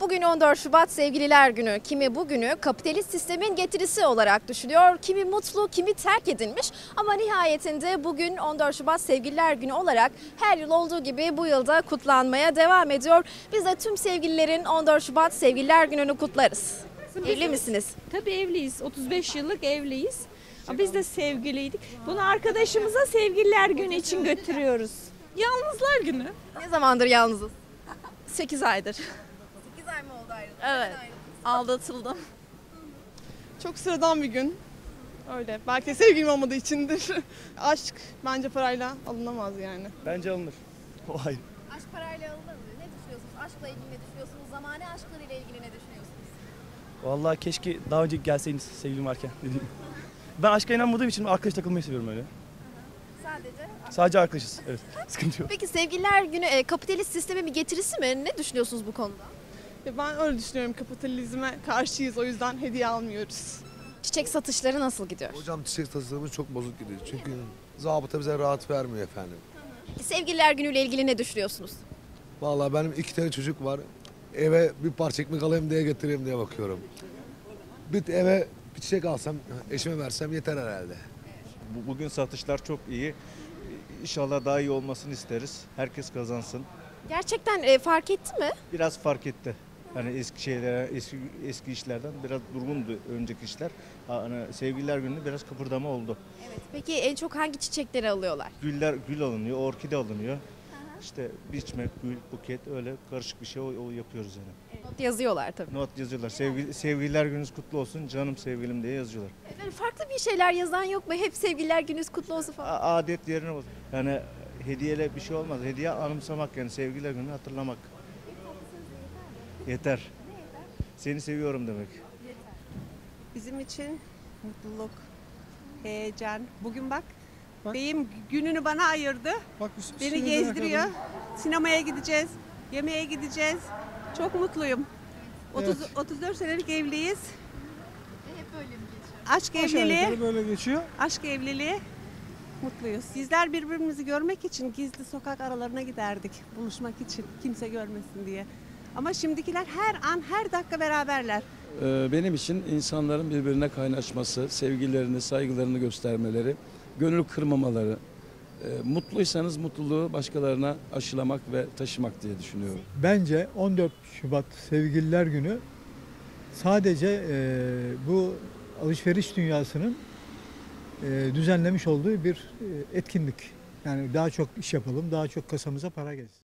Bugün 14 Şubat Sevgililer Günü. Kimi bu günü kapitalist sistemin getirisi olarak düşünüyor, kimi mutlu, kimi terk edilmiş. Ama nihayetinde bugün 14 Şubat Sevgililer Günü olarak her yıl olduğu gibi bu yılda kutlanmaya devam ediyor. Biz de tüm sevgililerin 14 Şubat Sevgililer Günü'nü kutlarız. Evli misiniz? Tabii evliyiz. 35 yıllık evliyiz. Biz de sevgiliydik. Bunu arkadaşımıza sevgililer günü için götürüyoruz. Yalnızlar günü. Ne zamandır yalnızız? 8 aydır. 8 ay mı oldu ayrılık? Evet. Aldatıldım. Çok sıradan bir gün. Öyle. Belki de sevgilim olmadığı içindir. Aşk bence parayla alınamaz yani. Bence alınır. O ayrı. Aşk parayla alınır mı? Ne düşünüyorsunuz? Aşkla ilgili ne düşünüyorsunuz? Zamane aşklarıyla ilgili ne düşünüyorsunuz? Vallahi keşke daha önce gelseydiniz sevgilim varken. dediğim. Ben aşka inanmadığım için arkadaş takılmayı seviyorum öyle. Sadece Sadece arkadaşız. Evet. Sıkıntı yok. Peki Sevgililer Günü e, kapitalist sistemin bir getirisi mi? Ne düşünüyorsunuz bu konuda? Ve ben öyle düşünüyorum. Kapitalizme karşıyız. O yüzden hediye almıyoruz. Çiçek satışları nasıl gidiyor? Hocam çiçek tasarımı çok bozuk gidiyor. Çünkü zabıta bize rahat vermiyor efendim. Sevgililer Günü ile ilgili ne düşünüyorsunuz? Vallahi benim iki tane çocuk var. Eve bir parça ekmek alayım diye getireyim diye bakıyorum. Bir eve bir çiçek alsam, eşime versem yeter herhalde. Bu- Bugün satışlar çok iyi. İnşallah daha iyi olmasını isteriz. Herkes kazansın. Gerçekten e, fark etti mi? Biraz fark etti. Yani eski şeylere, eski eski işlerden biraz durgundu önceki işler. Ha, Hani sevgililer günü biraz kıpırdama oldu. Peki en çok hangi çiçekleri alıyorlar? Güller gül alınıyor, orkide alınıyor. İşte biçmek, gül, buket öyle karışık bir şey o, o yapıyoruz yani. Not yazıyorlar tabii. Not yazıyorlar. Sevgi, sevgililer gününüz kutlu olsun canım sevgilim diye yazıyorlar. Efendim farklı bir şeyler yazan yok mu? Hep Sevgililer Gününüz kutlu olsun falan. A- adet yerine bak. Yani hediyeyle bir şey olmaz. Hediye anımsamak yani sevgililer günü hatırlamak. Yeter. Seni seviyorum demek. Bizim için mutluluk, heyecan. Bugün bak, beyim gününü bana ayırdı. Beni gezdiriyor. Sinemaya gideceğiz, yemeğe gideceğiz. Çok mutluyum. 30, 34 senelik evliyiz. Aşk evliliği, böyle geçiyor. aşk evliliği. Mutluyuz. Sizler birbirimizi görmek için gizli sokak aralarına giderdik. Buluşmak için kimse görmesin diye. Ama şimdikiler her an, her dakika beraberler. Ee, Benim için insanların birbirine kaynaşması, sevgilerini, saygılarını göstermeleri, gönül kırmamaları, e, mutluysanız mutluluğu başkalarına aşılamak ve taşımak diye düşünüyorum. Bence 14 Şubat Sevgililer Günü sadece e, bu alışveriş dünyasının e, düzenlemiş olduğu bir etkinlik. Yani daha çok iş yapalım, daha çok kasamıza para gelsin.